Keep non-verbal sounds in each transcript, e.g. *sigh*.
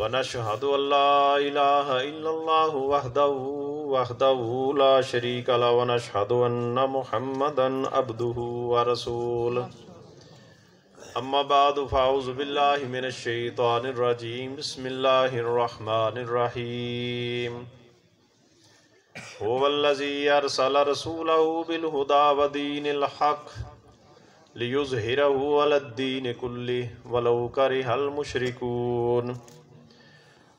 व मन युद्लिलहु फला हादिय लहु व नशहदु अल्ला इलाहा इल्लल्लाहु वहदहु वहदहु ला शरीक ला व नशहदु अन्न मुहम्मदन अब्दुहु व रसूल अम्मा बाद फ़ाउज़ु बिल्लाहि मिनश शैतानिर रजीम बिस्मिल्लाहिर रहमानिर रहीम हुवल्लज़ी अरसल रसूलहु बिल हुदा व दीनिल हक़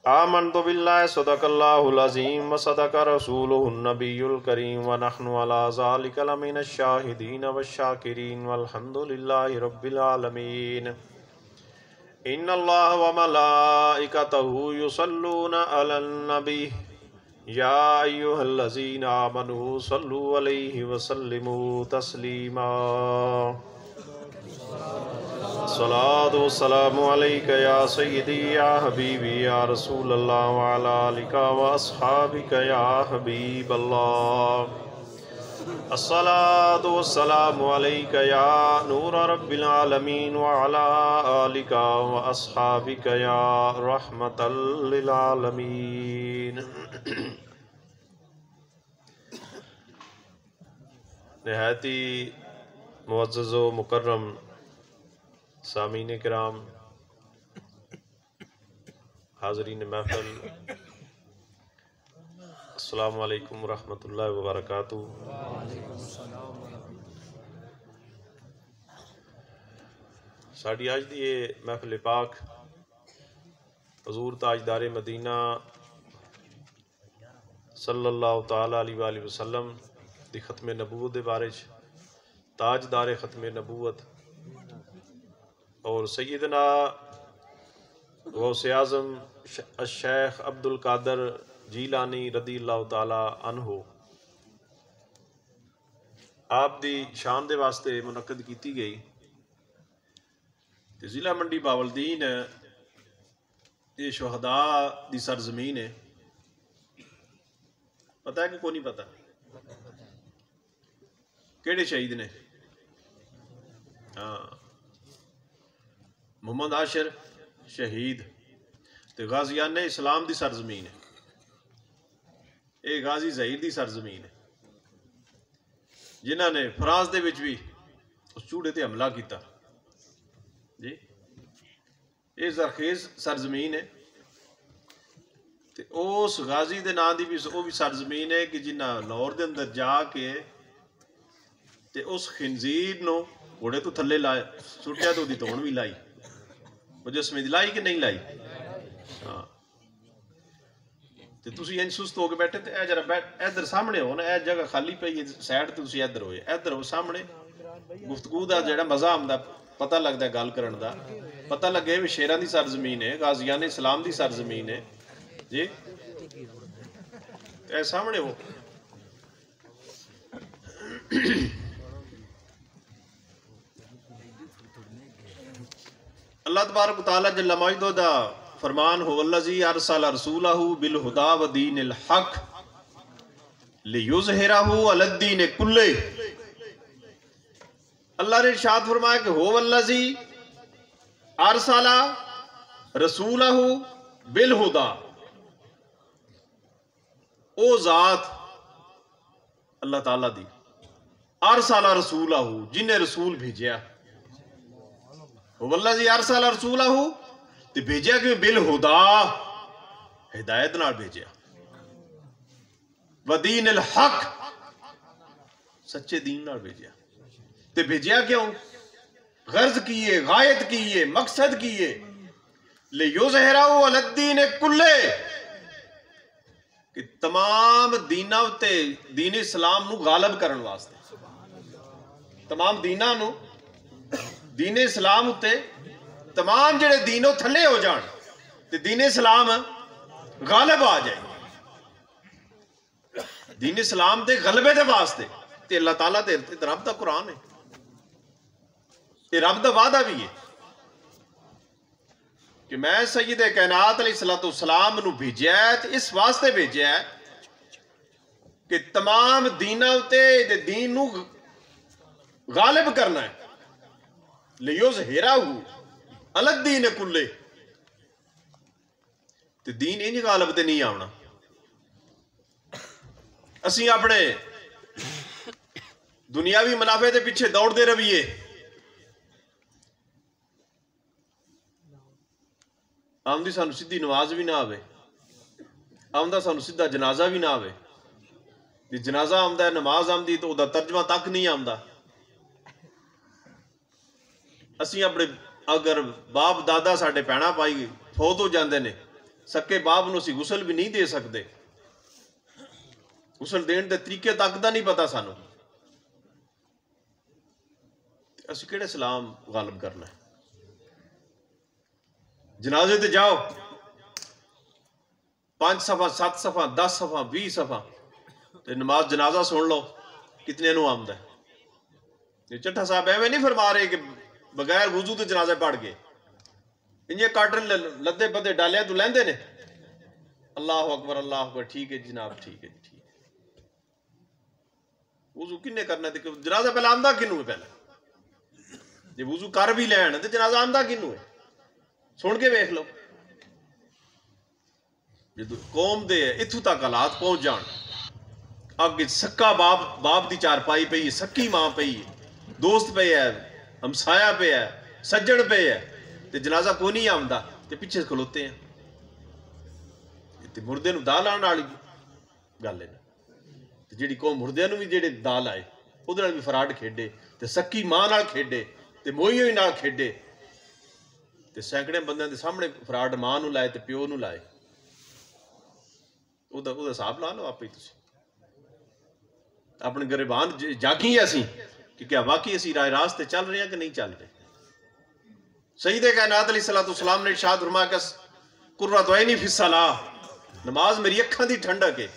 लियुज़हिरहु अलद्दीन कुल्लिहि वलौ करिहल मुशरिकून आमनतु बिल्लाहि सदकल्लाहुल अज़ीम व सदक रसूलुहुन नबियुल करीम व नहनु अला ज़ालिका लमिनश शाहिदीन वश्शाकिरीन वल्हम्दुलिल्लाहि रब्बिल आलमीन। इन्नल्लाह व मलाइकतहु युसल्लूना अलन नबी या अय्युहल्लज़ीना आमनू सल्लु अलैहि व सल्लिमू तस्लीमा। सलात वसलाम या सय्यदी या हबीबी, या रसूल अल्लाह वाला अलिका व अस्हाबिक या हबीब अलैका या नूर रब्बिल आलमीन व अला आलिका व अस्हाबिक या आलमीन। नहायती मुअज़्ज़ज़ व मुकर्रम सामीन कराम हाजरीन महफल असलकम वरहमल वबरक साड़ी अज की महफल पाक, हजूर ताजदार मदीना अलैहि वसल्लम की खत्म नबूत के बारे ताजदार खत्म नबूत और सैदना गौस आज़म शेख अब्दुल कादर जीलानी रदी अल्लाह तहो आप दी शान दे वास्ते मुनद की गई। तो ज़िला मंडी बावलदीन ये शहदा की सरजमीन है। पता है कि को नहीं पता केड़े शहीद ने हाँ मोहम्मद आशिर शहीद तो गाजियान इस्लाम की सरजमीन है ये गाजी जहीर की सरजमीन है जिन्होंने फ्रांस के भी उस झूड़े से हमला किया जी ये जरखेज सरजमीन है तो उस गाजी के नाम की भी वह भी सरजमीन है कि जिन्हें लाहौर के अंदर जाके ते उस खिंजीर घोड़े तो थले लाए सुटिया तो धोन भी ਵਜੋ ਸਮਝ ਲਾਈ ਕਿ ਨਹੀਂ ਲਾਈ? ਤੇ ਤੁਸੀਂ ਇੰਜ ਸੁਸਤ ਹੋ ਕੇ ਬੈਠੇ ਤੇ ਇਹ ਜਰਾ ਬੈਠ ਇਧਰ ਸਾਹਮਣੇ ਹੋ ਨਾ, ਇਹ ਜਗ੍ਹਾ ਖਾਲੀ ਪਈ ਹੈ, ਸਾਈਡ ਤੇ ਤੁਸੀਂ ਇਧਰ ਹੋਏ। ਇਧਰ ਹੋ ਸਾਹਮਣੇ। ਗੁਫ਼ਤਗੂ ਦਾ ਜਿਹੜਾ ਮਜ਼ਾ ਆਉਂਦਾ, ਪਤਾ ਲੱਗਦਾ ਗੱਲ ਕਰਨ ਦਾ। ਪਤਾ ਲੱਗੇ ਵੀ ਸ਼ੇਰਾਂ ਦੀ ਸਰਜ਼ਮੀਨ ਹੈ ਗਾਜ਼ੀਆਂ ਨੇ ਇਸਲਾਮ ਦੀ ਸਰਜ਼ਮੀਨ ਹੈ। ਜੀ? ਇਹ ਸਾਹਮਣੇ ਹੋ। अल्लाह तबारक ताला जल्ला मजदो दा फरमान हो वल्लजी अरसल रसूलहु बिल हुदा व दीनिल हक लियुजहिरहु अलद्दीन कुल्ले। अल्लाह ने इरशाद फरमाया कि, हो वल्लजी अरसला रसूलहु बिल हुदा ओ जात अल्लाह ताला दी, अरसला रसूलहु जिन्हें रसूल भेजा वल्ला जी यार कि बिल हुदा? हिदायत ना वदीन अल हक, सच्चे दीन ना भेजा क्यों? गर्ज किए, गायत किए, मकसद किए। ले यो जहराओ ने कुल्ले, कि तमाम दीना दीन इस्लाम गालब करने वास्ते। तमाम दीना दीन इस्लाम उत्ते तमाम जेड़े दीनों थले हो जान, ते दीन इस्लाम गालिब आ जाएगी दीन इस्लाम के गलबे के वास्ते ते अल्लाह ताला ते रब का कुरान है रब का वादा भी है कि मैं सईद कैनात सलाम भेजा इस वास्ते भेजा कि तमाम दीना उत्ते दीन गालिब करना है। ਲਿਯੁਜ਼ ਹਿਰਾਹੂ ਅਲੱਗ ਦੀਨ ਕੁੱਲੇ। ਤੇ ਦੀਨ ਇੰਜ ਗਾਲਬ ਤੇ ਨਹੀਂ ਆਉਣਾ। ਅਸੀਂ ਆਪਣੇ ਦੁਨਿਆਵੀ ਮਨਾਫੇ ਦੇ ਪਿੱਛੇ ਦੌੜਦੇ ਰਹੀਏ ਆਉਂਦੀ ਸਾਨੂੰ ਸਿੱਧੀ ਨਮਾਜ਼ ਵੀ ਨਾ ਆਵੇ। ਆਉਂਦਾ ਸਾਨੂੰ ਸਿੱਧਾ ਜਨਾਜ਼ਾ ਵੀ ਨਾ ਆਵੇ। ਜੇ ਜਨਾਜ਼ਾ ਆਉਂਦਾ, ਨਮਾਜ਼ ਆਉਂਦੀ ਤਾਂ ਉਹਦਾ ਤਰਜਮਾ ਤੱਕ ਨਹੀਂ ਆਉਂਦਾ। ਅਸੀਂ ਆਪਣੇ ਅਗਰ ਬਾਪ ਦਾਦਾ ਸਾਡੇ ਪੈਣਾ ਪਾਈ ਫੋਤ ਹੋ ਜਾਂਦੇ ਨੇ, ਸੱਕੇ ਬਾਪ ਨੂੰ ਅਸੀਂ ਗੁਸਲ ਵੀ ਨਹੀਂ ਦੇ ਸਕਦੇ। ਗੁਸਲ ਦੇਣ ਦੇ ਤਰੀਕੇ ਤੱਕ ਦਾ ਨਹੀਂ ਪਤਾ ਸਾਨੂੰ। ਅਸੀਂ ਕਿਹੜੇ ਸਲਾਮ ਗਾਲਬ ਕਰਨਾ ਹੈ? ਜਨਾਜ਼ੇ ਤੇ ਜਾਓ। ਪੰਜ ਸਫਾ, ਸੱਤ ਸਫਾ 10 ਸਫਾ 20 ਸਫਾ। ਤੇ ਨਮਾਜ਼ ਜਨਾਜ਼ਾ ਸੁਣ ਲਓ ਕਿਤਨੇ ਨੂੰ ਆਉਂਦਾ ਇਹ ਚੱਠਾ ਸਾਹਿਬ ਐਵੇਂ ਨਹੀਂ ਫਰਮਾ ਰਹੇ ਕਿ ਬਗੈਰ ਵਜ਼ੂ ਤੇ ਜਨਾਜ਼ੇ ਪੜ ਗਏ। ਇੰਜੇ ਕਾਟਨ ਲੱਦੇ ਬੱਦੇ ਡਾਲਿਆ ਤੂੰ ਲੈਂਦੇ ਨੇ। ਅੱਲਾਹੁ ਅਕਬਰ ਅੱਲਾਹੁ ਅਕਬਰ। ਠੀਕ ਹੈ ਜਨਾਬ, ਠੀਕ ਹੈ ਜੀ, ਠੀਕ ਹੈ। ਵਜ਼ੂ ਕਿੰਨੇ ਕਰਨਾ ਤੇ ਜਨਾਜ਼ਾ ਪਹਿਲਾਂ ਆਂਦਾ ਕਿਨੂੰ ਹੈ ਪਹਿਲਾਂ? ਜੇ ਵਜ਼ੂ ਕਰ ਵੀ ਲੈਣ ਤੇ ਜਨਾਜ਼ਾ ਆਂਦਾ ਕਿਨੂੰ ਹੈ? ਸੁਣ ਕੇ ਵੇਖ ਲਓ। ਜਦੋਂ ਕੌਮ ਦੇ ਇੱਥੋਂ ਤੱਕ ਹਾਲਾਤ ਪਹੁੰਚ ਜਾਣ, ਅੱਗੇ ਸੱਕਾ ਬਾਪ ਬਾਪ ਦੀ ਚਾਰਪਾਈ ਪਈ ਹੈ, ਸੱਕੀ ਮਾਂ ਪਈ ਹੈ, ਦੋਸਤ ਪਏ ਹੈ ਹਮਸਾਇਆ ਪਿਆ ਸੱਜਣ ਪਏ ਹੈ ਤੇ ਜਨਾਜ਼ਾ ਕੋਈ ਨਹੀਂ ਆਉਂਦਾ ਤੇ ਪਿੱਛੇ ਖਲੋਤੇ ਆ ਤੇ ਮੁਰਦੇ ਨੂੰ ਦਾਲ ਆਣ ਵਾਲੀ ਗੱਲ ਹੈ ਤੇ ਜਿਹੜੀ ਕੋ ਮੁਰਦਿਆਂ ਨੂੰ ਵੀ ਜਿਹੜੇ ਦਾਲ ਆਏ ਉਹਦੇ ਨਾਲ ਵੀ ਫਰਾਡ ਖੇਡੇ ਤੇ ਸੱਕੀ ਮਾਂ ਨਾਲ ਖੇਡੇ ਤੇ ਮੋਈ ਹੋਈ ਨਾਲ ਖੇਡੇ ਤੇ ਸੈਂਕੜੇ ਬੰਦਿਆਂ ਦੇ ਸਾਹਮਣੇ ਫਰਾਡ ਮਾਂ ਨੂੰ ਲਾਏ ਤੇ ਪਿਓ ਨੂੰ ਲਾਏ। ਉਹਦਾ ਉਹਦਾ ਹਿਸਾਬ ਲਾ ਲਓ ਆਪੇ ਤੁਸੀਂ। ਆਪਣੇ ਗਰੀਬਾਨ ਜਾਗੀ ਅਸੀਂ। कि क्या वाकई असी राय रास्त चल रहे हैं कि नहीं चल रहे सईद कायनात सलाम ने शाह फरमा कस कुर्रा तो नहीं दुआनी फिसला नमाज़ मेरी अखा की ठंडक है।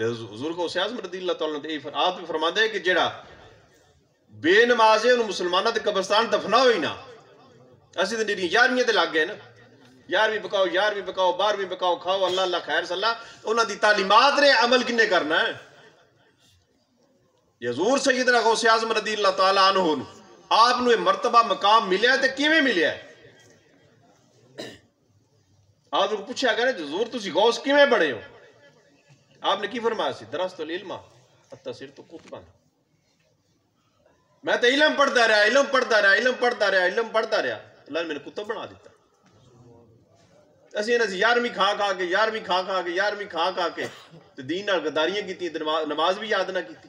हजूर को सियासम रदी अल्लाह आप भी फरमाते कि जड़ा बेनमाज है मुसलमान के कब्रस्तान दफना हो ही ना, असि तो जेडी यारवीं तो लागे ना यारवीं पकाओ यारवीं पकाओ बारहवीं पकाओ खाओ, अल्लाह अल्लाह, खैर सलाह उन्होंने तालीमात ने अमल किन्ने करना है? हजूर सईद गौस आजम रदी अल्लाह तला ਆਪ ਨੂੰ ਇਹ ਮਰਤਬਾ ਮਕਾਮ ਮਿਲਿਆ ਤੇ ਕਿਵੇਂ ਮਿਲਿਆ ਆਪ ਨੂੰ ਪੁੱਛਿਆ ਕਰੇ ਜ਼ਰੂਰ ਤੁਸੀਂ ਗੌਸ ਕਿਵੇਂ ਬਣੇ ਹੋ आपने की फरमाया सी दरअसल इल्मा सिर तो कुतबन मैं तो इलम पढ़ता रहा इलम पढ़ता रहा इलम पढ़ता रहा इलम पढ़ता रहा अल्लाह ने मैंने कुतब बना दिता ਅਸੀਂ ਇਹਨਾਂ ਯਾਰਵੀਂ ਖਾ ਖਾ ਕੇ ਯਾਰਵੀਂ ਖਾ ਖਾ ਕੇ ਯਾਰਵੀਂ ਖਾ ਖਾ ਕੇ ਤੇ ਦੀਨ ਨਾਲ ਗਦਾਰੀਆਂ ਕੀਤੀਆਂ ਨਮਾਜ਼ ਵੀ ਯਾਦ ਨਾ ਕੀਤੀ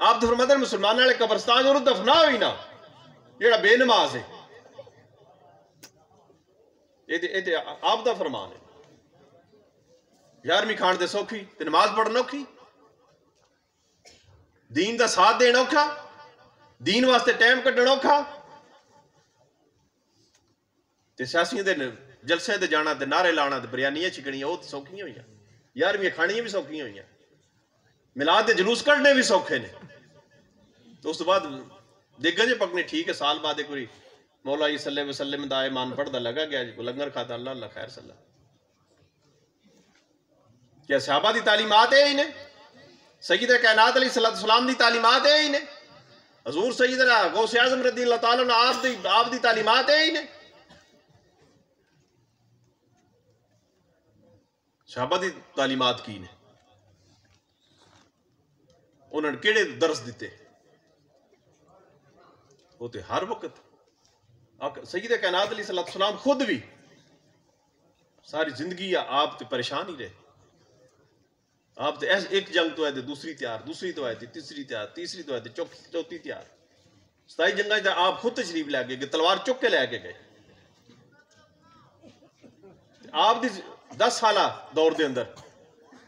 ਆਪ ਤਾਂ ਫਰਮਾਉਂਦੇ ਮੁਸਲਮਾਨਾਂ ਵਾਲੇ ਕਬਰਸਤਾਨ ਉਹਨੂੰ ਦਫਨਾ ਹੋਈ ਨਾ। ਜਿਹੜਾ ਬੇਨਮਾਜ਼ ਹੈ। ਇਹ ਤੇ ਇਹ ਤੇ ਆਪ ਦਾ ਫਰਮਾਨ ਹੈ। 11ਵੀਂ ਖਾਣ ਦੇ ਸੌਖੀ ਤੇ ਨਮਾਜ਼ ਪੜਨ ਔਖੀ। ਦੀਨ ਦਾ ਸਾਥ ਦੇਣਾ ਔਖਾ। ਦੀਨ ਵਾਸਤੇ ਟਾਈਮ ਕੱਢਣਾ ਔਖਾ। ਤੇ ਸਿਆਸੀਆਂ ਦੇ ਜਲਸੇ ਤੇ ਜਾਣਾ ਤੇ ਨਾਰੇ ਲਾਣਾ ਤੇ ਬਿਰਿਆਨੀਆਂ ਛਕਣੀਆਂ, ਉਹ ਸੌਖੀਆਂ ਹੋਈਆਂ। 11ਵੀਂ ਖਾਣੀਆਂ ਵੀ ਸੌਖੀਆਂ ਹੋਈਆਂ। ਮਿਲਾਦ ਦੇ ਜਲੂਸ ਕੱਢਣੇ ਵੀ ਸੌਖੇ ਨੇ ਤੇ ਉਸ ਤੋਂ ਬਾਅਦ देखा जी पकने ठीक है साल बाद एक बारी मौला सल्ले वसल्लम दा ईमान पढ़दा लगा गया जी लंगर खाता अल्लाह अल्लाह खैर सल्ला क्या सहाबा दी तालीमात है इन्हें सईद कायनात अली सलाम दी तालीमात है इन्हें हजूर सईदना गौस आजम रदी अल्लाह ताला आप दी आप दी तालीमात है इन्हें सहाबा दी तालीमात की ने ਉਹਨਾਂ ਨੇ ਕਿਹੜੇ ਦਰਸ ਦਿੱਤੇ ਉਹ ਤੇ ਹਰ ਵਕਤ ਸੈਯਦ ਕਾਇਨਾਤ ਅਲੀ ਸਲਾਤੁ ਸਲਾਮ ਖੁਦ ਵੀ ਸਾਰੀ ਜ਼ਿੰਦਗੀ ਆ ਆਪ ਤੇ ਪਰੇਸ਼ਾਨ ਹੀ ਰਹੇ ਆਪ ਤੇ ਇਸ ਇੱਕ ਜੰਗ ਤੋਂ ਆਏ ਤੇ ਦੂਸਰੀ ਤਿਆਰ ਦੂਸਰੀ ਤੋਂ ਆਏ ਤੇ ਤੀਸਰੀ ਤਿਆਰ ਤੀਸਰੀ ਤੋਂ ਆਏ ਤੇ ਚੌਥੀ ਚੌਥੀ ਤਿਆਰ ਸਤਾਈ ਜੰਗਾਂ 'ਚ ਆਪ ਖੁਦ ਤਸ਼ਰੀਫ ਲੈ ਕੇ ਗਏ ਤਲਵਾਰ ਚੁੱਕ ਕੇ ਲੈ ਕੇ ਗਏ ਆਪ ਦੀ 10 ਸਾਲਾ ਦੌਰ ਦੇ ਅੰਦਰ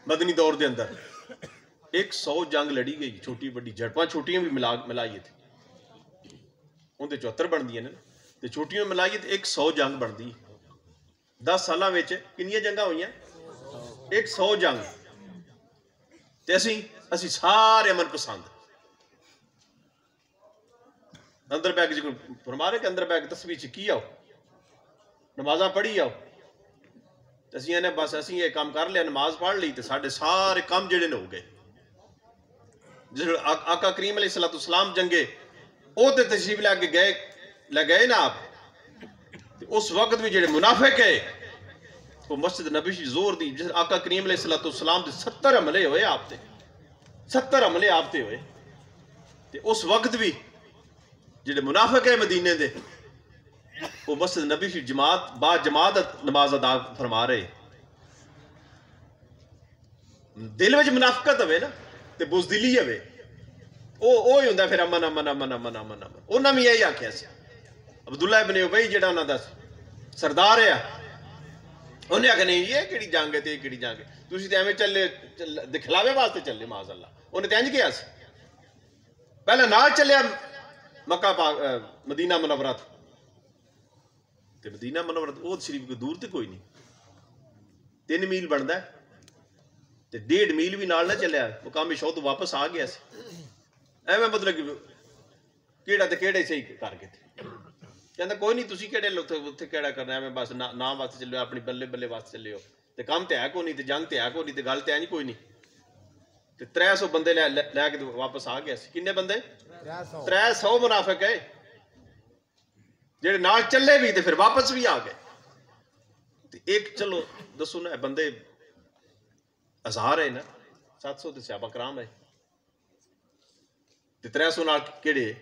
ਮਦਨੀ ਦੌਰ ਦੇ ਅੰਦਰ 100 ਜੰਗ ਲੜੀ ਗਈ, ਛੋਟੀ ਵੱਡੀ ਜੜਪਾਂ ਛੋਟੀਆਂ ਵੀ ਮਿਲਾ ਮਿਲਾਈਏ ਤੇ। ਉਹਦੇ 74 ਬਣਦੀਆਂ ਨੇ। ਤੇ ਛੋਟੀਆਂ ਮਿਲਾਈਏ ਤੇ 100 ਜੰਗ ਬਣਦੀ। 10 ਸਾਲਾਂ ਵਿੱਚ ਕਿੰਨੀਆਂ ਜੰਗਾਂ ਹੋਈਆਂ? 100 ਜੰਗ। ਤੇ ਅਸੀਂ ਅਸੀਂ ਸਾਰੇ ਅਮਨ ਪਸੰਦ ਅੰਦਰ ਬੈਗ ਜੀ ਫਰਮਾਰੇ ਕੇ ਅੰਦਰ ਬੈਗ ਤਸਵੀਰ ਚ ਕੀ ਆਓ ਨਮਾਜ਼ਾਂ ਪੜ੍ਹੀ ਆਓ ਅਸੀਂ ਇਹਨੇ ਬਸ ਅਸੀਂ ਇਹ ਕੰਮ ਕਰ ਲਿਆ, ਨਮਾਜ਼ ਪੜ੍ਹ ਲਈ ਤੇ ਸਾਡੇ ਸਾਰੇ ਕੰਮ ਜਿਹੜੇ ਨੇ ਹੋ ਗਏ। ਜਿਸ ਵੇਲੇ ਆ- ਆਕਾ ਕਰੀਮ ਅਲੈਹਿ ਸਲਾਤੁ ਸਲਾਮ ਜੰਗੇ ਉਹ ਤੇ ਤਸ਼ਰੀਫ ਲੈ ਕੇ ਗਏ ਲੈ ਗਏ ਨਾ ਆਪ ਤੇ ਉਸ ਵਕਤ ਵੀ ਜਿਹੜੇ ਮੁਨਾਫਿਕ ਹੈ ਉਹ ਮਸਜਿਦ ਨਬੀ ਸ਼ੀ ਜ਼ੋਰ ਦੀ ਜਿਸ ਆਕਾ ਕਰੀਮ ਅਲੈਹਿ ਸਲਾਤੁ ਸਲਾਮ ਦੇ 70 ਹਮਲੇ ਹੋਏ ਆਪ ਤੇ 70 ਹਮਲੇ ਆਪ ਤੇ ਹੋਏ ਤੇ ਉਸ ਵਕਤ ਵੀ ਜਿਹੜੇ ਮੁਨਾਫਿਕ ਹੈ ਮਦੀਨੇ ਦੇ ਉਹ ਮਸਜਿਦ ਨਬੀ ਸ਼ੀ ਜਮਾਤ ਬਾ ਜਮਾਤ ਨਮਾਜ਼ ਅਦਾ ਫਰਮਾ ਰਹੇ ਦਿਲ ਵਿੱਚ ਮੁਨਾਫਕਤ ਹੋਵੇ ਨਾ ਤੇ ਬੁਜ਼ਦਿਲੀ ਹੋਵੇ ਉਹ ਉਹ ਹੀ ਹੁੰਦਾ ਫਿਰ ਅਮਨ ਅਮਨ ਅਮਨ ਅਮਨ ਅਮਨ ਅਮਨ। ਉਹਨਾਂ ਵੀ ਇਹੀ ਆਖਿਆ ਸੀ। ਅਬਦੁੱਲਾ ਇਬਨ ਉਬਈ ਜਿਹੜਾ ਉਹਨਾਂ ਦਾ ਸਰਦਾਰ ਆ, ਉਹਨੇ ਆਖਿਆ, ਨਹੀਂ ਇਹ ਕਿਹੜੀ ਜੰਗ ਹੈ ਤੇ ਇਹ ਕਿਹੜੀ ਜੰਗ ਹੈ? ਤੁਸੀਂ ਤਾਂ ਐਵੇਂ ਚੱਲੇ ਚੱਲ- ਦਿਖਲਾਵੇ ਵਾਸਤੇ ਚੱਲੇ ਮਾਜ਼ ਉਹਨੇ ਤੇ ਇੰਜ ਕਿਹਾ ਸੀ। ਪਹਿਲਾਂ ਨਾਲ ਚੱਲਿਆ ਮੱਕਾ ਪਾਕ ਮਦੀਨਾ ਮਨਵਰਾ ਤੇ। ਮਦੀਨਾ ਮਨਵਰਾ ਉਹ ਸ਼ਰੀਫ ਕੋ ਦੂਰ ਤੇ ਕੋਈ ਨਹੀਂ। 3 ਮੀਲ ਬਣਦਾ ਹੈ। ਤੇ ਡੇਢ ਮੀਲ ਵੀ ਨਾਲ ਨਾ ਚੱਲਿਆ ਮੁਕਾਮੀ ਸ਼ੌ ਤੋਂ ਵਾਪਸ ਆ ਗਿਆ ਸੀ। ਐਵੇਂ ਮਤਲਬ ਕਿ ਕਿਹੜਾ ਤੇ ਕਿਹੜੇ ਸਹੀ ਕਰ ਗਏ ਤੇ। ਕਹਿੰਦਾ ਕੋਈ ਨਹੀਂ ਤੁਸੀਂ ਕਿਹੜੇ ਉੱਥੇ ਉੱਥੇ ਕਿਹੜਾ ਕਰਨਾ ਐਵੇਂ ਬਸ ਨਾ ਵਾਸਤੇ ਚੱਲਿਓ ਆਪਣੀ ਬੱਲੇ ਬੱਲੇ ਵਾਸਤੇ ਚੱਲਿਓ। ਤੇ ਕੰਮ ਤੇ ਹੈ ਕੋਈ ਨਹੀਂ ਤੇ ਜੰਗ ਤੇ ਹੈ ਕੋਈ ਨਹੀਂ ਤੇ ਗੱਲ ਤੇ ਹੈ ਨਹੀਂ ਕੋਈ ਨਹੀਂ। ਤੇ 300 ਬੰਦੇ ਲੈ ਲੈ ਕੇ ਵਾਪਸ ਆ ਗਿਆ ਸੀ। ਕਿੰਨੇ ਬੰਦੇ? 300 300 ਮੁਨਾਫਿਕ ਹੈ। ਜਿਹੜੇ ਨਾਲ ਚੱਲੇ ਵੀ ਤੇ ਫਿਰ ਵਾਪਸ ਵੀ ਆ ਗਏ। ਤੇ ਇੱਕ ਚਲੋ ਦੱਸੋ ਨਾ ਇਹ ਬੰਦੇ ਹਜ਼ਾਰ ਹੈ ਨਾ 700 ਤੇ ਸਿਆਬਾ ਕਰਾਮ ਹੈ ਤੇ 300 ਨਾਲ ਕਿਹੜੇ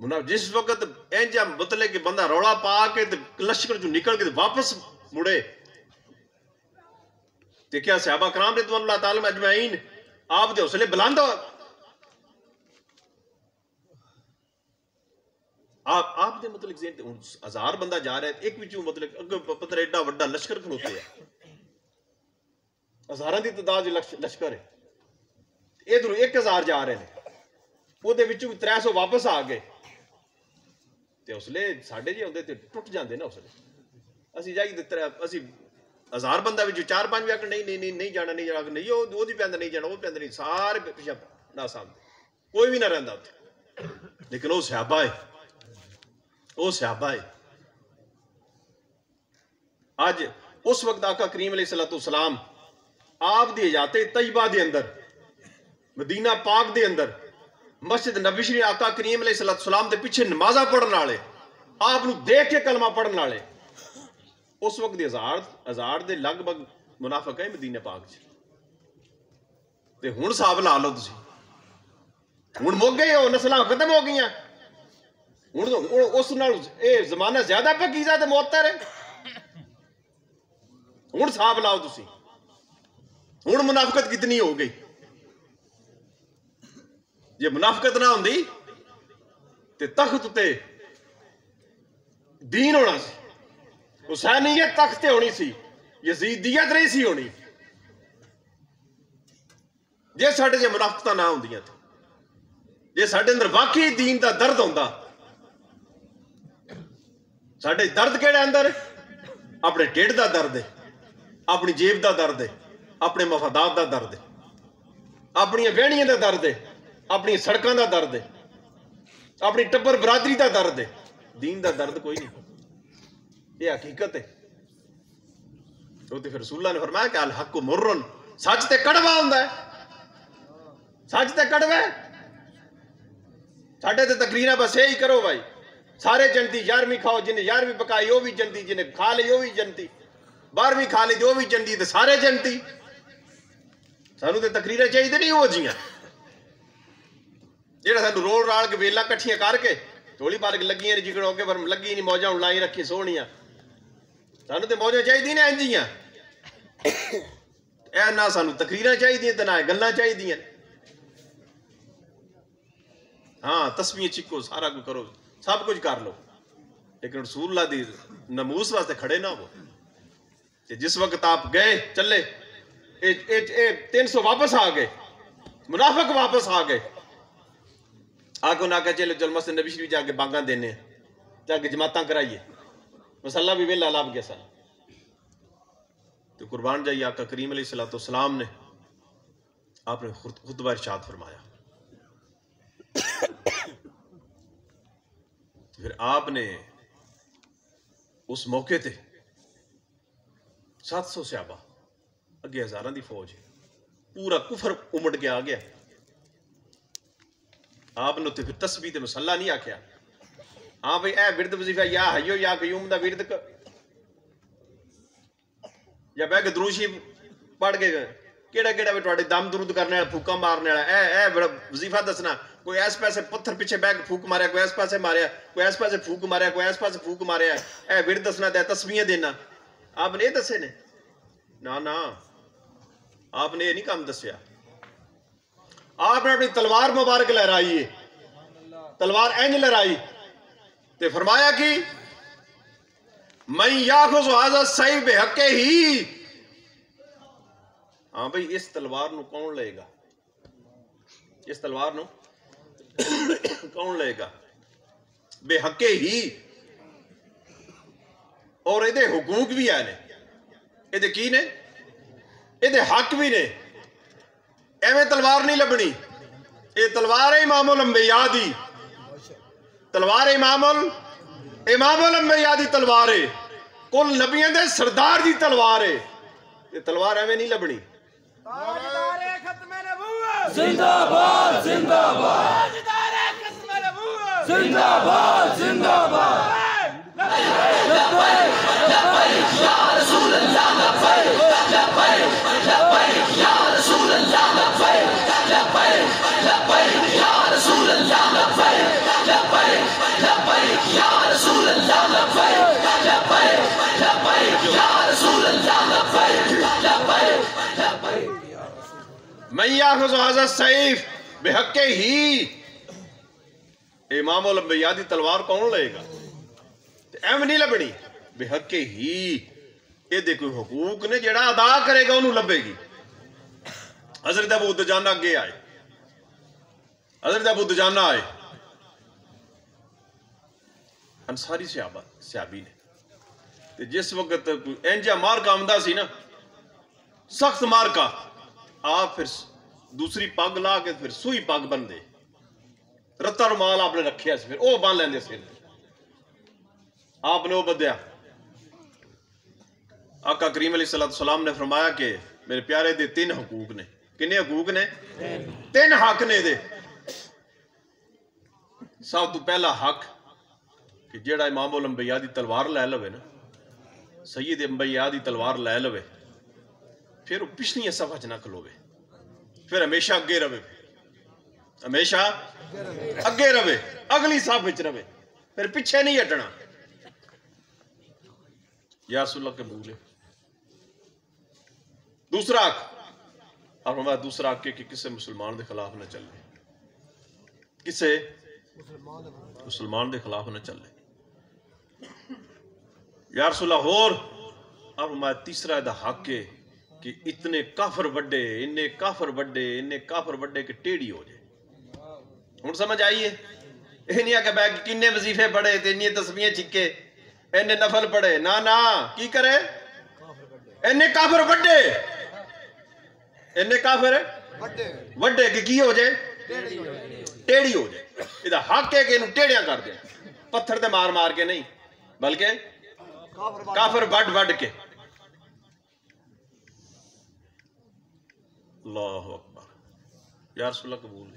ਮੁਨਾ ਜਿਸ ਵਕਤ ਇੰਜ ਮਤਲਬ ਕਿ ਬੰਦਾ ਰੌਲਾ ਪਾ ਕੇ ਤੇ ਲਸ਼ਕਰ ਚੋਂ ਨਿਕਲ ਕੇ ਤੇ ਵਾਪਸ ਮੁੜੇ ਤੇ ਕਿਆ ਸਿਆਬਾ ਕਰਾਮ ਰਿਦਵਾਨ ਅੱਲਾਹ ਤਾਲਾ ਅਜਮਾਈਨ ਆਪ ਦੇ ਹੌਸਲੇ ਬੁਲੰਦ ਹੋ ਆਪ ਆਪ ਦੇ ਮਤਲਬ ਜ਼ੇਨ ਤੇ ਹੁਣ ਹਜ਼ਾਰ ਬੰਦਾ ਜਾ ਰਿਹਾ ਹੈ, ਇੱਕ ਵਿੱਚੋਂ ਮਤਲਬ ਅੱਗੇ ਪਤਰ ਐਡਾ ਵੱਡਾ ਲਸ਼ਕਰ ਖਲੋਤੇ ਆ ਹਜ਼ਾਰਾਂ ਦੀ ਤਦਾਦ ਵਿੱਚ ਲਸ਼ਕਰ ਹੈ। ਇਧਰੋਂ 1000 ਜਾ ਰਹੇ ਨੇ। ਉਹਦੇ ਵਿੱਚੋਂ ਵੀ 300 ਵਾਪਸ ਆ ਗਏ। ਤੇ ਉਸਲੇ ਸਾਡੇ ਜੇ ਆਉਂਦੇ ਤੇ ਟੁੱਟ ਜਾਂਦੇ ਨਾ ਹੌਸਲੇ ਅਸੀਂ ਜਾਈ ਦਿੱਤਰ ਅਸੀਂ ਹਜ਼ਾਰ ਬੰਦਾ ਵਿੱਚ ਚਾਰ ਪੰਜ ਵੀ ਆਖ ਨਹੀਂ ਨਹੀਂ ਨਹੀਂ ਜਾਣਾ ਨਹੀਂ ਜਾਣਾ ਨਹੀਂ, ਉਹ ਉਹਦੀ ਪੈਂਦਾ ਨਹੀਂ ਜਾਣਾ, ਉਹ ਪੈਂਦਾ ਨਹੀਂ। ਸਾਰੇ ਪਿਛਾ ਨਾ ਸਾਹਮਣੇ। ਕੋਈ ਵੀ ਨਾ ਰਹਿੰਦਾ ਉੱਥੇ। ਲੇਕਿਨ ਉਹ ਸਿਆਬਾ ਹੈ। ਉਹ ਸਿਆਬਾ ਹੈ। ਅੱਜ ਉਸ ਵਕਤ ਆਕਾ ਕਰੀਮ ਅਲੈਹਿ ਸਲਾਤੁ ਸਲਾਮ आप दिए जाते तयबा के अंदर, मदीना पाक के अंदर। मस्जिद नबी श्री आका करीम सलाम के पिछे नमाजा पढ़ने वाले आप देख के कलमा पढ़ने वाले उस वक्त की हज़ार के लगभग मुनाफक है मदीना पाक हूँ हिसाब ला लो ती हूँ मुक गए हो, नस्ल खत्म हो गई हूँ तो उस जमाना ज़्यादा पकीजा तो मुहत्तर है। हूँ हिसाब लाओ तुम ਹੁਣ ਹਿਸਾਬ ਮੁਨਾਫਕਤ ਕਿਤਨੀ ਹੋ ਗਈ? ਜੇ ਮੁਨਾਫਕਤ ਨਾ ਹੁੰਦੀ, ਤੇ ਤਖਤ ਤੇ ਦੀਨ ਹੋਣਾ ਸੀ। ਹੁਸੈਨੀਅਤ ਤਖਤ ਤੇ ਹੋਣੀ ਸੀ, ਯਜ਼ੀਦੀਅਤ ਨਹੀਂ ਸੀ ਹੋਣੀ। ਜੇ ਸਾਡੇ ਜੇ ਮੁਨਾਫਕਤਾਂ ਨਾ ਹੁੰਦੀਆਂ ਤੇ, ਜੇ ਸਾਡੇ ਅੰਦਰ ਵਾਕਈ ਦੀਨ ਦਾ ਦਰਦ ਹੁੰਦਾ, ਸਾਡੇ ਦਰਦ ਕਿਹੜਾ ਅੰਦਰ? ਆਪਣੇ ਢਿੱਡ ਦਾ ਦਰਦ ਹੈ, ਆਪਣੀ ਜੇਬ ਦਾ ਦਰਦ ਹੈ ਆਪਣੇ ਮਫਾਦਾਤ ਦਾ ਦਰਦ ਹੈ। ਆਪਣੀਆਂ ਵਹਿਣੀਆਂ ਦਾ ਦਰਦ ਹੈ, ਆਪਣੀਆਂ ਸੜਕਾਂ ਦਾ ਦਰਦ ਹੈ, ਆਪਣੀ ਟੱਬਰ ਬਰਾਦਰੀ ਦਾ ਦਰਦ ਹੈ। ਦੀਨ ਦਾ ਦਰਦ ਕੋਈ ਨਹੀਂ। ਇਹ ਹਕੀਕਤ ਹੈ। ਉਹ ਤੇ ਫਿਰ ਰਸੂਲਾਂ ਨੇ ਫਰਮਾਇਆ ਕਿ ਅਲ ਹੱਕ ਮੁਰਰਨ। ਸੱਚ ਤੇ ਕੜਵਾ ਹੁੰਦਾ ਹੈ। ਸੱਚ ਤੇ ਕੜਵਾ ਸਾਡੇ ਤੇ ਤਕਰੀਰਾਂ ਬਸ ਇਹੀ ਕਰੋ ਭਾਈ। ਸਾਰੇ ਜੰਤੀ 11ਵੀਂ ਖਾਓ ਜਿਹਨੇ 11ਵੀਂ ਪਕਾਈ, ਉਹ ਵੀ ਜਨਤੀ ਜਿਹਨੇ ਖਾ ਲਈ, ਉਹ ਵੀ ਜੰਤੀ 12ਵੀਂ ਖਾ ਲਈ ਤੇ ਉਹ ਵੀ ਜਨਤੀ ਤੇ ਸਾਰੇ ਜੰਤੀ ਸਾਨੂੰ ਤੇ ਤਕਰੀਰਾਂ ਚਾਹੀਦੇ ਨਹੀਂ ਉਹ ਜੀਆਂ। ਜਿਹੜਾ ਸਾਨੂੰ ਰੋਲ ਰਾਲ ਕੇ ਵੇਲਾ ਇਕੱਠੀਆਂ ਕਰਕੇ ਢੋਲੀ ਪਾਰ ਲੱਗੀਆਂ ਨੇ ਜਿਗੜੋ ਕੇ ਪਰ ਲੱਗੀ ਨਹੀਂ, ਮੌਜਾਂ ਹੁਣ ਲਾਈ ਰੱਖੀ ਸੋਹਣੀਆਂ। ਸਾਨੂੰ ਤੇ ਮੌਜਾਂ ਚਾਹੀਦੀਆਂ ਨੇ ਇੰਜੀਆਂ ਇਹ ਨਾ ਸਾਨੂੰ ਤਕਰੀਰਾਂ ਚਾਹੀਦੀਆਂ ਤੇ ਨਾ ਇਹ ਗੱਲਾਂ ਚਾਹੀਦੀਆਂ। ਹਾਂ, ਤਸਵੀਰ ਚਿੱਕੋ, ਸਾਰਾ ਕੁਝ ਕਰੋ, ਸਭ ਕੁਝ ਕਰ ਲਓ। ਲੇਕਿਨ ਰਸੂਲullah ਦੀ ਨਮੂਸ ਵਾਸਤੇ ਖੜੇ ਨਾ ਹੋ ਤੇ ਜਿਸ ਵਕਤ ਆਪ ਗਏ, ਚੱਲੇ तीन सौ वापस आ गए। मुनाफक वापस आ गए। आके उन्हें आखा चलो जुलमा से नबी शरीफ जाके बागा देने। जाके जमात कराइए। मसला भी वेला लाभ गया सर तो कुर्बान जाइए आका करीम सलाम ने। आपने खुद इर्शाद फरमाया। तो *coughs* फिर आपने उस मौके थे सात सौ सियाबा ਅੱਗੇ ਹਜ਼ਾਰਾਂ ਦੀ ਫੌਜ ਪੂਰਾ ਕੁਫਰ ਉਮੜ ਕੇ ਆ ਗਿਆ। ਆਪ ਨੂੰ ਤੇ ਫਿਰ ਤਸਬੀਹ ਤੇ ਮਸੱਲਾ ਨਹੀਂ ਆਖਿਆ। ਹਾਂ ਭਈ ਇਹ ਵਿਰਦ ਵਜ਼ੀਫਾ ਯਾ ਹਯੋ ਯਾ ਕਯੂਮ ਦਾ ਵਿਰਦ ਕ ਜਾਂ ਬਹਿ ਕੇ ਦਰੂਸ਼ੀ ਪੜ ਕੇ ਕਿਹੜਾ ਕਿਹੜਾ ਵੀ ਤੁਹਾਡੇ ਦਮ ਦਰੂਦ ਕਰਨ ਵਾਲਾ, ਫੂਕਾ ਮਾਰਨ ਵਾਲਾ, ਇਹ ਇਹ ਵਜ਼ੀਫਾ ਦੱਸਣਾ। ਕੋਈ ਐਸ ਪਾਸੇ ਪੱਥਰ ਪਿੱਛੇ ਬੈਗ ਫੂਕ ਮਾਰਿਆ, ਕੋਈ ਐਸ ਪਾਸੇ ਮਾਰਿਆ, ਕੋਈ ਐਸ ਪਾਸੇ ਫੂਕ ਮਾਰਿਆ, ਕੋਈ ਐਸ ਪਾਸੇ ਫੂਕ ਮਾਰਿਆ। ਇਹ ਵਿਰਦ ਦੱਸਣਾ ਤੇ ਤਸਵੀਆਂ ਦੇਣਾ। ਆਪ ਨੇ ਇਹ ਦੱਸੇ ਨੇ। ਨਾ ਨਾ। ਆਪ ਨੇ ਇਹ ਨਹੀਂ ਕੰਮ ਦੱਸਿਆ ਆਪ ਨੇ ਆਪਣੀ ਤਲਵਾਰ ਮੁਬਾਰਕ ਲਹਿਰਾਈ ਏ ਤਲਵਾਰ ਇੰਜ ਲਹਿਰਾਈ ਤੇ ਫਰਮਾਇਆ ਕਿ ਮੈਂ ਯਾਖੁਜ਼ ਹਾਜ਼ਾ ਸਹੀ ਬਹਿਕੇ ਹੀ ਹਾਂ ਭਈ ਇਸ ਤਲਵਾਰ ਨੂੰ ਕੌਣ ਲਏਗਾ ਇਸ ਤਲਵਾਰ ਨੂੰ ਕੌਣ ਲਏਗਾ ਬੇਹੱਕੇ ਹੀ ਔਰ ਇਹਦੇ ਹਕੂਕ ਵੀ ਆਏ ਨੇ ਇਹਦੇ ਕੀ ਨੇ ਇਹਦੇ ਹੱਕ ਵੀ ਨੇ ਐਵੇਂ ਤਲਵਾਰ ਨਹੀਂ ਲੱਭਣੀ ਇਹ ਤਲਵਾਰ ਹੈ ਇਮਾਮੁਲ ਅੰਬਿਆ ਦੀ ਤਲਵਾਰ ਹੈ ਇਮਾਮੁਲ ਇਮਾਮੁਲ ਅੰਬਿਆ ਦੀ ਤਲਵਾਰ ਹੈ ਕੁੱਲ ਨਬੀਆਂ ਦੇ ਸਰਦਾਰ ਦੀ ਤਲਵਾਰ ਹੈ ਇਹ ਤਲਵਾਰ ਐਵੇਂ ਨਹੀਂ ਲੱਭਣੀ अल्लाह लबैक ही। इमाम लंबिया की तलवार कौन लेगा? एम नहीं लभनी। बेहके ही। ये हकूक ने जड़ा अदा करेगा उन्होंने लभेगी। हज़रत अबू दजाना अगे आए। ਆਏ ਹਜ਼ਰਤ ਅਬੂ ਦਜਾਨਾ ਆਏ ਅਨਸਾਰੀ ਸਿਆਬਾ ਸਿਆਬੀ ਨੇ ਤੇ ਜਿਸ ਵਕਤ ਕੋਈ ਇੰਜਾ ਮਾਰਕਾ ਆਉਂਦਾ ਸੀ ਨਾ ਸਖਤ ਮਾਰਕਾ ਆਪ ਫਿਰ ਦੂਸਰੀ ਪੱਗ ਲਾ ਕੇ ਫਿਰ ਸੂਈ ਪੱਗ ਬੰਦੇ ਰੱਤਾ ਰੁਮਾਲ ਆਪਨੇ ਰੱਖਿਆ ਸੀ ਫਿਰ ਉਹ ਬੰਨ ਲੈਂਦੇ ਸਿਰ ਤੇ आपने वो बदया आका करीम सलाम ने फरमाया कि मेरे प्यारे दे तीन हकूक ने किन्ने हकूक ने तीन हक ने दे सब तो पहला हक कि जेड़ा इमाम अंबिया दी तलवार लै लवे ना सईद अंबिया दी तलवार लै लवे फिर वो पिछलियाँ सफ़ा च ना खलोवे फिर हमेशा अगे रवे हमेशा अगे रवे अगली सफ च रवे फिर पिछे नहीं हटना या रसूलुल्लाह कबूल है दूसरा हक और हमारा दूसरा हक है कि किसी मुसलमान के खिलाफ न चले किसे मुसलमान के खिलाफ न चले या रसूलुल्लाह होर और हमारा तीसरा ਇਹਦਾ हक है कि इतने काफर ਵੱਡੇ ਇੰਨੇ ਕਾਫਰ ਵੱਡੇ ਇੰਨੇ ਕਾਫਰ ਵੱਡੇ ਕਿ ਟੇੜੀ ਹੋ ਜਾਏ ਹੁਣ ਸਮਝ ਆਈ ਹੈ ਇਹ ਨਹੀਂ ਆ ਕਿ ਬੈਗ ਕਿੰਨੇ ਵਜ਼ੀਫੇ ਪੜੇ ਤੇ ਇੰਨੀਆਂ ਤਸਬੀਹਾਂ ਚਿੱਕੇ ਇੰਨੇ ਨਫਲ ਪੜੇ ਨਾ ਨਾ ਕੀ ਕਰੇ ਇੰਨੇ ਕਾਫਰ ਵੱਡੇ ਇੰਨੇ ਕਾਫਰ ਵੱਡੇ ਵੱਡੇ ਕਿ ਕੀ ਹੋ ਜਾਏ ਟੇੜੀ ਹੋ ਜਾਏ ਇਹਦਾ ਹੱਕ ਹੈ ਕਿ ਇਹਨੂੰ ਟੇੜਿਆਂ ਕਰ ਦੇ ਪੱਥਰ ਤੇ ਮਾਰ ਮਾਰ ਕੇ ਨਹੀਂ ਬਲਕਿ ਕਾਫਰ ਵੱਡ ਵੱਡ ਕੇ। ਅੱਲਾਹੁ ਅਕਬਰ। ਯਾ ਰਸੂਲ ਕਬੂਲ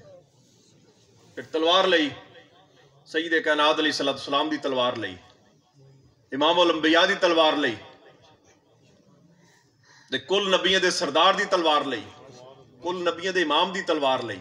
ਫਿਰ ਤਲਵਾਰ ਲਈ ਸੈਯਦ ਕਾਇਨਾਤ ਅਲੀ ਸਲਾਮ ਦੀ ਤਲਵਾਰ ਲਈ ਇਮਾਮ ਉਲ ਅੰਬਿਆ ਦੀ ਤਲਵਾਰ ਲਈ ਤੇ ਕੁੱਲ ਨਬੀਆਂ ਦੇ ਸਰਦਾਰ ਦੀ ਤਲਵਾਰ ਲਈ ਕੁੱਲ ਨਬੀਆਂ ਦੇ ਇਮਾਮ ਦੀ ਤਲਵਾਰ ਲਈ।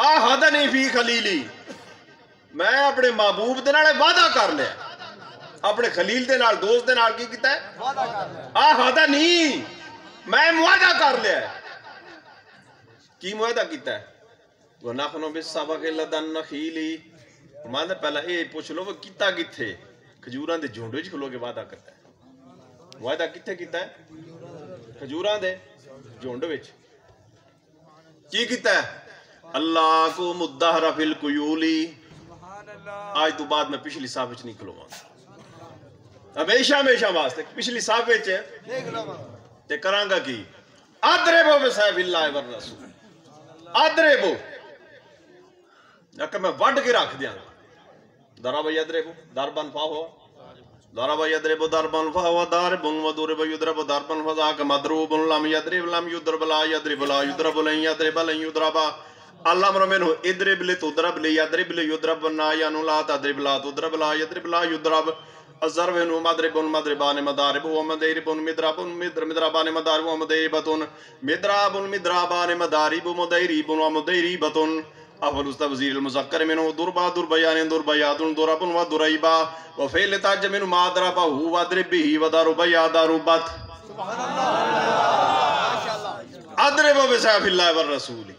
ਹਦਨੀ ਫੀ ਖਲੀਲੀ। ਮੈਂ ਆਪਣੇ ਮਹਬੂਬ ਦੇ ਨਾਲ ਵਾਅਦਾ ਕਰ ਲਿਆ। ਆਪਣੇ ਖਲੀਲ ਦੇ ਨਾਲ ਦੋਸਤ ਦੇ ਨਾਲ ਕੀ ਕੀਤਾ? ਵਾਦਾ ਕਰ ਲੈ ਆ ਹਾਦਾ ਨਹੀਂ। ਮੈਂ ਮੁਆਦਾ ਕਰ ਲਿਆ। ਕੀ ਮੁਆਦਾ ਕੀਤਾ ਵਨਾਖਨੋ ਬਿਸਬਕ ਲਦਨ ਨਖੀਲੀ। ਫਰਮਾਉਂਦਾ ਪਹਿਲਾਂ ਇਹ ਪੁੱਛ ਲਓ ਵੀ ਕੀਤਾ ਕਿੱਥੇ? ਖਜੂਰਾਂ ਦੇ ਝੁੰਡ ਵਿੱਚ ਖਲੋ ਕੇ ਵਾਦਾ ਕਰਦਾ ਵਾਦਾ ਕਿੱਥੇ ਕੀਤਾ ਖਜੂਰਾਂ ਦੇ ਝੁੰਡ ਵਿੱਚ। ਕੀ ਕੀਤਾ अल्लाह को मुद्दा रफिल कुयूली। आज तो बाद में पिछली साफ़ नहीं खलोवांगा हमेशा हमेशा वास्ते पिछली साफ़ ते करांगा की आदरे बो साहब वर रसूल। आदरे बो। मैं वड के रख दिया। दरा भाई अदरे बो दर बन पाओ दारा भाई अदरे बो दर बन फा हुआ दार बुन व भाई उधर बो दर बन फजा मदरू बुन लम यदरे लम युद्र बला यदरे बला युद्र बलई यदरे बलई युद्रा बा। अल्लाह मरमिन इद्रिब लित तो उद्रब लि यद्रिब लि युद्रब ना यनुला तो अज़र वे तुद्रब ला यद्रिब ला बाने मदारे मदरिबन मदरिबान मदारिब व मिद्रा मिदराबन मिद्र मिदराबान मदारिब व मदरिबतुन मिदराबन मिदराबान मदारिब मदरिबन देरी मदरिबतुन अफल उस्ता वज़ीर मुजक्कर मेनो दुर्बा दुर्बया ने दुर्बा दुर्बयान दुर्बयादुन दुराबन व दुरैबा व फेले ताज मेनु मादरा पा हु वा वदरिब बिहि व दारु बया दारु बत। सुभान अल्लाह। माशा अल्लाह अदरे अदरिब बिसैफिल्लाह व रसूली।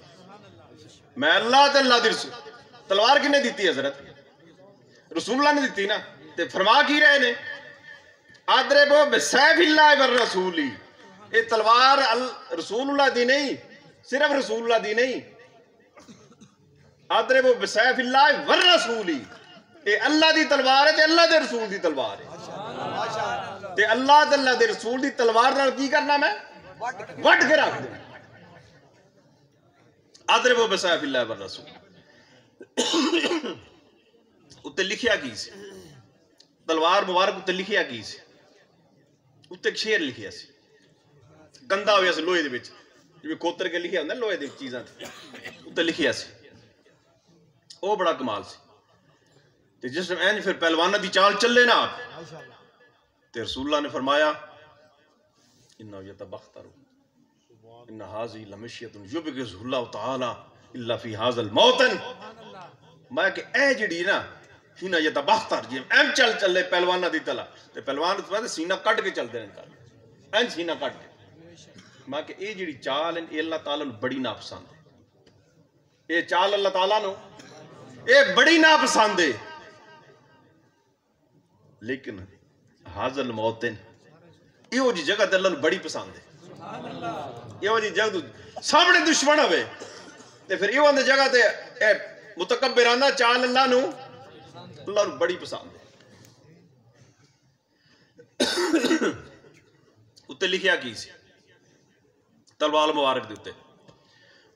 मैं अल्लाह तो अल्लाह दी रसूल। तलवार किने दी हज़रत? रसूल्ला ने दी ना? तो फरमा की रहे ने? आदरे बो बिसैफिल्ला रसूल। ही ये तलवार अल रसूलुल्लाह दी नहीं सिर्फ़ रसूलुल्लाह दी नहीं। आदरे बो बिसैफिल्ला वर रसूल। ही अल्लाह की तलवार है अल्लाह के रसूल की तलवार है। अल्लाह अल्लाह के रसूल की तलवार की करना मैं? वट के रख देना। आदर वो बसाफिल्ला रसूल उत्ते लिखिया की सी? तलवार मुबारक उत्ते लिखिया की सी? उत्ते शेर लिखिया सी। गंदा होया सी लोहे दे विच जिवें कोतर के लिखिया हुंदा लोहे दी चीज़ां उत्ते लिखिया सी। ओ बड़ा कमाल सी। ते जिस टाइम एन फिर पहलवाना दी चाल चले ना आप। ते रसूलुल्लाह ने फरमाया इन्ना यतबख्तरू ਫਰਮਾਇਆ ਇਨਾ ਯਤਬਖਤਰ ਇਨ ਹਾਜ਼ੀ ਲਮਸ਼ੀਅਤ ਯੁਬਗਿਜ਼ ਅੱਲਾਹ ਤਾਲਾ ਇਲਾ ਫੀ ਹਾਜ਼ਲ ਮੌਤਨ ਮੈਂ ਕਿ ਇਹ ਜਿਹੜੀ ਨਾ ਹਿਨਾ ਯਤਬਖਤਰ ਜੀ ਐਮ ਚੱਲ ਚੱਲੇ ਪਹਿਲਵਾਨਾਂ ਦੀ ਤਲਾ ਤੇ ਪਹਿਲਵਾਨ ਤੋਂ ਬਾਅਦ ਸੀਨਾ ਕੱਢ ਕੇ ਚੱਲਦੇ ਨੇ ਕਰ ਐਨ ਸੀਨਾ ਕੱਢ ਕੇ ਮੈਂ ਕਿ ਇਹ ਜਿਹੜੀ ਚਾਲ ਹੈ ਇਹ ਅੱਲਾਹ ਤਾਲਾ ਨੂੰ ਬੜੀ ਨਾਪਸੰਦ ਹੈ ਇਹ ਚਾਲ ਅੱਲਾਹ ਤਾਲਾ ਨੂੰ ਇਹ ਬੜੀ ਨਾਪਸੰਦ ਹੈ ਲੇਕਿਨ ਹਾਜ਼ਲ ਮੌਤਨ ਇਹੋ ਜੀ ਜਗ੍ਹਾ ਤੇ ਅੱਲਾਹ ਨੂੰ ਬੜੀ ਪਸੰਦ ਹੈ ਇਹੋ ਜੀ ਜਗ੍ਹਾ ਤੋਂ ਸਾਹਮਣੇ ਦੁਸ਼ਮਣ ਹੋਵੇ ਤੇ ਫਿਰ ਇਹੋ ਦੀ ਜਗ੍ਹਾ ਤੇ ਇਹ ਮੁਤਕਬਰਾਨਾ ਚਾਲ ਅੱਲਾਹ ਨੂੰ ਅੱਲਾਹ ਨੂੰ ਬੜੀ ਪਸੰਦ ਹੈ ਉੱਤੇ ਲਿਖਿਆ ਕੀ ਸੀ ਤਲਵਾਰ ਮੁਬਾਰਕ ਦੇ ਉੱਤੇ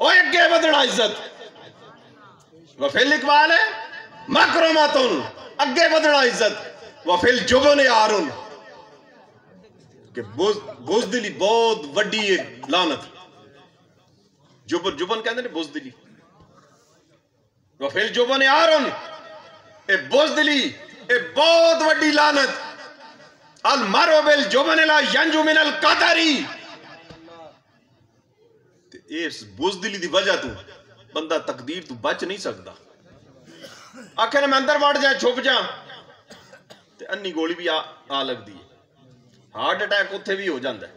ਉਹ ਅੱਗੇ ਵਧਣਾ ਇੱਜ਼ਤ वफिल इकबाल है मकरमातुन अगे बदना इज़्ज़त। वफिल जुगो ने आर बुजदिली बहुत वही लानत। जुबन जुबन कहते ने बुजदिली वफिल जुबन आरुन ए बुजदिली ए बहुत वही लानत। अल मारो बिल जुबन ला यंजु मिनल कदरी। इस बुजदिली की वजह तू। ਬੰਦਾ ਤਕਦੀਰ ਤੋਂ ਬਚ ਨਹੀਂ ਸਕਦਾ। ਆਖੇ ਨੇ ਮੈਂ ਅੰਦਰ ਵੜ ਜਾ, ਛੁਪ ਜਾ। ਤੇ ਅੰਨੀ ਗੋਲੀ ਵੀ ਆ ਆ ਲੱਗਦੀ ਹੈ ਹਾਰਟ ਅਟੈਕ ਉੱਥੇ ਵੀ ਹੋ ਜਾਂਦਾ ਹੈ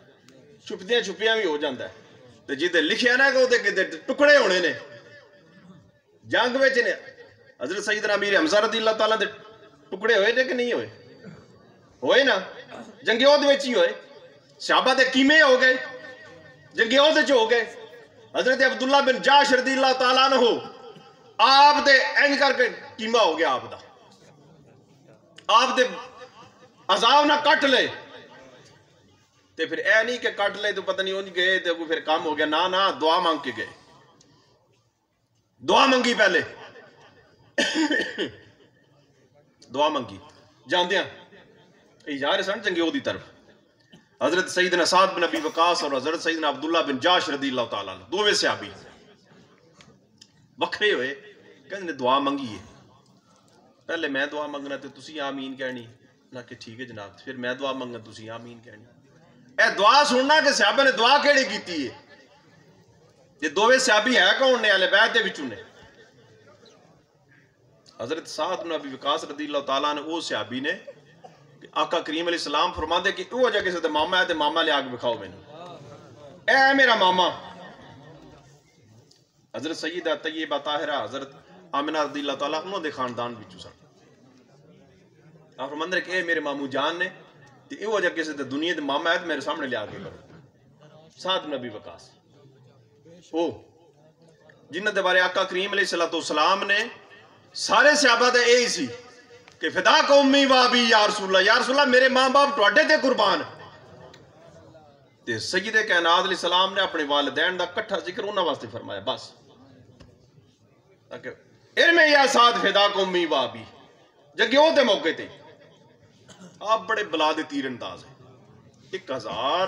ਛੁਪਦਿਆਂ ਛੁਪਿਆਂ ਵੀ ਹੋ ਜਾਂਦਾ ਹੈ ਤੇ ਜਿਹਦੇ ਲਿਖਿਆ ਨਾ ਕਿ ਉਹਦੇ ਕਿਤੇ ਟੁਕੜੇ ਹੋਣੇ ਨੇ। ਜੰਗ ਵਿੱਚ ਨੇ। ਹਜ਼ਰਤ ਸੈਯਦਨਾ ਅਮੀਰ ਹਮਜ਼ਾ ਰਜ਼ੀਅੱਲਾਹੁ ਤਾਲਾ ਦੇ ਟੁਕੜੇ ਹੋਏ ਨੇ ਕਿ ਨਹੀਂ ਹੋਏ? ਹੋਏ ਨਾ। ਜੰਗੇ ਵਿੱਚ ਹੀ ਹੋਏ। ਸਾਹਬਾ ਦੇ ਕਿਵੇਂ ਹੋ ਗਏ? ਜੰਗੇ ਉਹਦੇ ਚ ਹੋ ਗਏ। हज़रत अब्दुल्ला बिन जाश रदी ताला हो आप दे इंज करके कीमा हो गया आप दा आप दे अजाब ना कट ले। ते फिर ऐ नहीं कि कट ले तो पता नहीं उंज गए, ते फिर काम हो गया। ना ना, दुआ मांग के गए। दुआ मंगी पहले। दुआ मंगी। जांदियाँ यार सन चंगे ओदी तरफ़। हज़रत सईद नसाद बिन अबी वकास और हज़रत सईद ने अब्दुल्ला बिन जाश रदी अल्लाह दोवे सहाबी वखरे हुए कहते दुआ मंगी है। पहले मैं दुआ मंगना तो तुम आमीन कहनी। ना कि ठीक है जनाब। फिर मैं दुआ मंगना तुम आमीन कहनी। ए दुआ सुनना कि सियाबे ने दुआ केड़ी की है? ये दोवे सियाबी है कौन ने? अले बैद के बिचू ने। हज़रत साहब ने अभी विकास रदी अल्लाह तला ने वो सियाबी ने आका करीम अली सलाम फरमाते कि वह जगह से मामा है तो मामा लिया विखाओ मैं ऐ मेरा मामा। हज़रत सईद है तयबा ताहिरा, हज़रत आमिना रदी तला उन्होंने खानदान बिचू सन। आप फरमाते कि मेरे मामू जान ने तो इहो किसी तो दुनिया के मामा है तो मेरे सामने लिया के करो साथ नबी विकास। ओ, जिन्हें बारे आका करीम अली सलातो सलाम ने, सारे सियाबा तो यही सी। कि फिदा कौमी वाबी यारसूला यारसूला मेरे माँ बाप थोड़े ते कुरबान। सईद सईदे अली सलाम ने अपने वालदैन का कट्ठा ज़िक्र उन्होंने वास्ते फरमाया बस। इनमें यह साध फिदा कौमी वाबी जगह के मौके पर आप बड़े बला दे तीर अंदाज है। एक हज़ार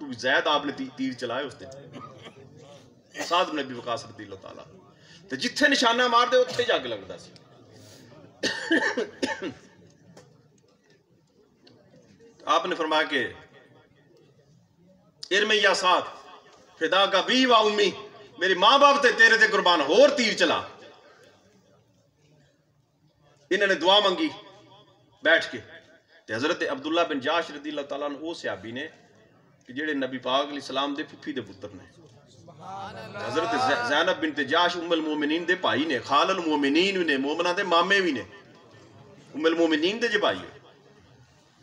तू जैद आपने ती, तीर चलाए उस दिन। साधु नबी वकास विकास तला जिथे निशाना मारते उत्थे जाके लगता है तो आपने फरमाया कि, इरमैया साथ, फिदा का भी वा उम्मी, मेरी माँ बाप ते तेरे ते कुर्बान, होर तीर चला। इन्होंने दुआ मंगी, बैठ के। ते हज़रत अब्दुल्ला बिन जाश रदी अल्लाह तआला ने सहाबी ने कि जेड़े नबी पाक अलैहि सलाम दे फुफी दे पुत्र ने ਹਜ਼ਰਤ ਜ਼ੈ- ਜ਼ੈਨਬ ਬਿਨਤ ਜਾਸ਼ ਉਮਲ ਮੂਮਿਨੀਨ ਦੇ ਭਾਈ ਨੇ ਖਾਲਲ ਮੂਮਿਨੀਨ ਵੀ ਨੇ ਮੂਮਨਾਂ ਦੇ ਮਾਮੇ ਵੀ ਨੇ ਉਮਲ ਮੂਮਿਨੀਨ ਦੇ ਜਵਾਈ ਹੈ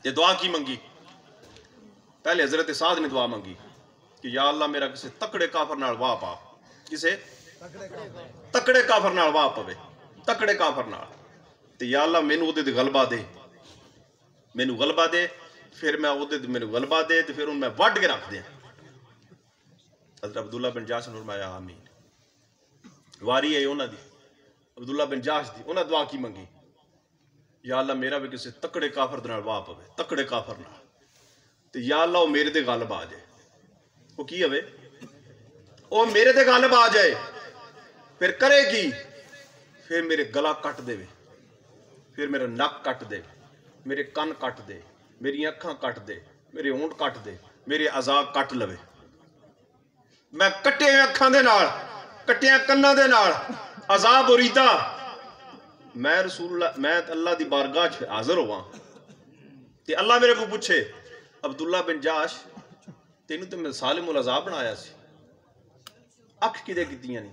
ਤੇ ਦੁਆ ਕੀ ਮੰਗੀ ਪਹਿਲੇ ਹਜ਼ਰਤ ਸਾਦ ਨੇ ਦੁਆ ਮੰਗੀ ਕਿ ਯਾ ਅੱਲਾ ਮੇਰਾ ਕਿਸੇ ਤਕੜੇ ਕਾਫਰ ਨਾਲ ਵਾਹ ਪਾ ਕਿਸੇ ਤਕੜੇ ਕਾਫਰ ਨਾਲ ਵਾਹ ਪਵੇ ਤਕੜੇ ਕਾਫਰ ਨਾਲ ਤੇ ਯਾ ਅੱਲਾ ਮੈਨੂੰ ਉਹਦੇ ਤੇ ਗਲਬਾ ਦੇ ਮੈਨੂੰ ਗਲਬਾ ਦੇ ਫਿਰ ਮੈਂ ਉਹਦੇ ਤੇ ਮੈਨੂੰ ਗਲਬਾ ਦੇ ਤੇ ਫਿਰ ਉਹਨੂੰ ਮੈਂ ਵੱਢ ਕੇ ਰੱਖ ਦਿਆਂ ਹਜ਼ਰਤ ਅਬਦੁੱਲਾ ਬਿਨ ਜਾਸ਼ ਨੇ ਫਰਮਾਇਆ, ਆਮੀਨ। ਵਾਰੀ ਹੈ ਉਹਨਾਂ ਦੀ, ਅਬਦੁੱਲਾ ਬਿਨ ਜਾਸ਼ ਦੀ, ਉਹਨਾਂ ਦੁਆ ਕੀ ਮੰਗੀ? ਯਾ ਅੱਲਾ, ਮੇਰਾ ਵੀ ਕਿਸੇ ਤਕੜੇ ਕਾਫਰ ਦੇ ਨਾਲ ਵਾਹ ਪਵੇ, ਤਕੜੇ ਕਾਫਰ ਨਾਲ। ਤੇ ਯਾ ਅੱਲਾ, ਉਹ ਮੇਰੇ ਤੇ ਗੱਲ ਆ ਜਾਏ। ਉਹ ਕੀ ਹੋਵੇ? ਉਹ ਮੇਰੇ ਤੇ ਗੱਲ ਆ ਜਾਏ, ਫਿਰ ਕਰੇ ਕੀ ਫਿਰ ਮੇਰੇ ਗਲਾ ਕੱਟ ਦੇਵੇ, ਫਿਰ ਮੇਰਾ ਨੱਕ ਕੱਟ ਦੇ ਮੇਰੇ ਕੰਨ ਕੱਟ ਦੇ, ਮੇਰੀਆਂ ਅੱਖਾਂ ਕੱਟ ਦੇ, ਮੇਰੇ ਹੋਂਠ ਕੱਟ ਦੇ, ਮੇਰੇ ਅਜ਼ਾਬ ਕੱਟ ਲਵੇ। ਮੈਂ ਕੱਟੇ ਅੱਖਾਂ ਦੇ ਨਾਲ ਕੱਟਿਆਂ ਕੰਨਾਂ ਦੇ ਨਾਲ ਅਜ਼ਾਬ ਉਰੀਦਾ ਮੈਂ ਰਸੂਲullah ਮੈਂ ਅੱਲਾ ਦੀ ਬਾਰਗਾਹ 'ਚ ਹਾਜ਼ਰ ਹੋਵਾਂ ਤੇ ਅੱਲਾ ਮੇਰੇ ਕੋਲ ਪੁੱਛੇ ਅਬਦੁੱਲਾ ਬਿਨ ਜਾਸ਼ ਤੈਨੂੰ ਤੇ ਮੈਂ ਸਾਲਿਮੁਲ ਅਜ਼ਾਬ ਬਣਾਇਆ ਸੀ ਅੱਖ ਕਿਦੇ ਕੀਤੀਆਂ ਨਹੀਂ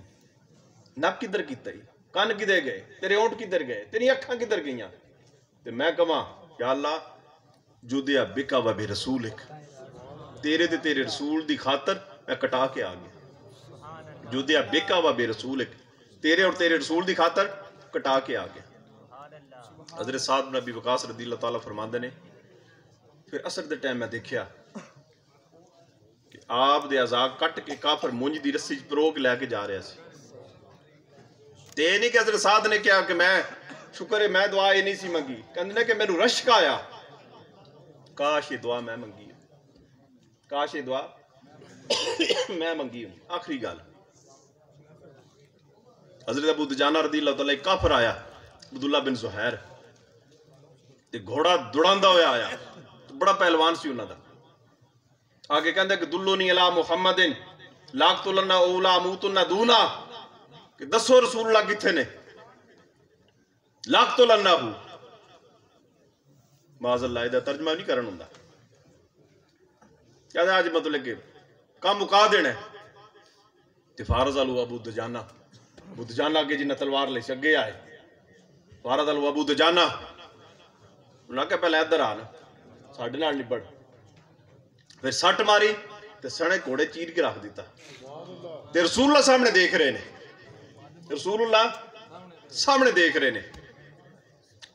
ਨੱਕ ਕਿੱਧਰ ਕੀਤਾ ਈ ਕੰਨ ਕਿਦੇ ਗਏ ਤੇਰੇ ਓਂਠ ਕਿੱਧਰ ਗਏ ਤੇਰੀਆਂ ਅੱਖਾਂ ਕਿੱਧਰ ਗਈਆਂ ਤੇ ਮੈਂ ਕਵਾਂ ਯਾ ਅੱਲਾ ਜੁਦਿਆ ਬਿਕਾ ਵ ਬੇ ਰਸੂਲਿਕ ਤੇਰੇ ਤੇ ਤੇਰੇ ਰਸੂਲ ਦੀ ਖਾਤਰ कटा के आ गया। जुदिया बेका वा बेरसूल तेरे और तेरे रसूल की खातर कटा के आ गया। हज़रत साहब नबी वकास रदी अल्लाह तला फरमाते ने फिर असर के टाइम मैं देखा कि आप दे आज़ाद कट के काफर मुंज की रस्सी परो के लैके जा रहा सी। ते नहीं कि हज़रत साहब ने कहा कि मैं शुक्र है मैं दुआ ये नहीं सी मंगी। कहते कि मैनू रश्क आया। काश ये दुआ मैं मंगी। काश ये दुआ ਮੰਗੀ ਹੈ। ਕਾਸ਼ ਇਹ ਦੁਆ ਮੈਂ ਮੰਗੀ ਹੂੰ ਆਖਰੀ ਗੱਲ हजरत अबू दुजाना रदी अल्लाह तआला एक काफर आया अब्दुल्ला बिन जुहैर ਤੇ ਘੋੜਾ ਦੁੜਾਂਦਾ ਹੋਇਆ ਆਇਆ ਤੇ ਬੜਾ ਪਹਿਲਵਾਨ ਸੀ ਉਹਨਾਂ ਦਾ ਆਗੇ ਕਹਿੰਦਾ ਕਿ ਦੁੱਲੋਨੀ ਅਲਾ ਮੁਹੰਮਦਿਨ ਲਾਕਤੁਲਨਾ ਔਲਾ ਮੂਤੁਨਾ ਦੂਨਾ ਕਿ ਦੱਸੋ ਰਸੂਲullah ਕਿੱਥੇ ਨੇ ਲਾਕਤੁਲਨਾ ਹੂ ਮਾਜ਼ੱਲਾ ਇਹਦਾ ਤਰਜਮਾ ਨਹੀਂ ਕਰਨ ਹੁੰਦਾ ਕਹਿੰਦਾ ਅੱਜ ਮਤਲਬ ਕਿ कम मुका देना है। तो फारज आलू अबू दजाना अबू दजाना अगे जिन्हें तलवार ले अगे आए। फारज आलू अबू दजाना उन्हें क्या पहले इधर आ आन। साढ़े नाल निबड़ फिर सट मारी तो सने घोड़े चीर के रख दिता। तो रसूल्ला सामने देख रहे ने। रसूल्ला सामने देख रहे ने।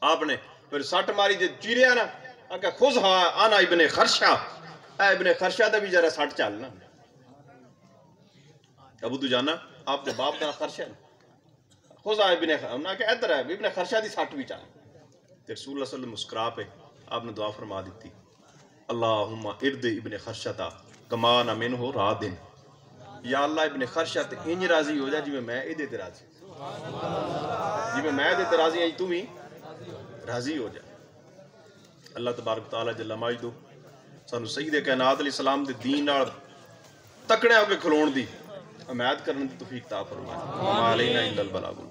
आपने फिर सट मारी जो चीरिया ना आखा खुश हा, आना इबने खर्शा। इबने खर्शा तो भी जरा सट चलना। अबू तू दुजाना आपदे बाप का दा खर्शा खुदा इब्ने उन्हें आके इधर है इब्ने खर्शा की सट भी चल। तो रसूल असल मुस्करा पे आपने दुआ फरमा दी अल्लाह इर्द इबन खर्शा था कमा ना मेन हो रात दिन या अल्लाह, इबन खर्शा तो इंज राज़ी हो जाए जिम्मे मैं ये राज़ी। जिम्मे मैं ये राज़ी राज़ी तू भी राज़ी हो जाए अल्लाह तबारक तला जला माज दो सू सही दे कायनात अली सलाम के दीन तकड़े होकर के खलोण दी। अमायत करने की तोफीक फरमाए। मालिना इल्लल बलागुल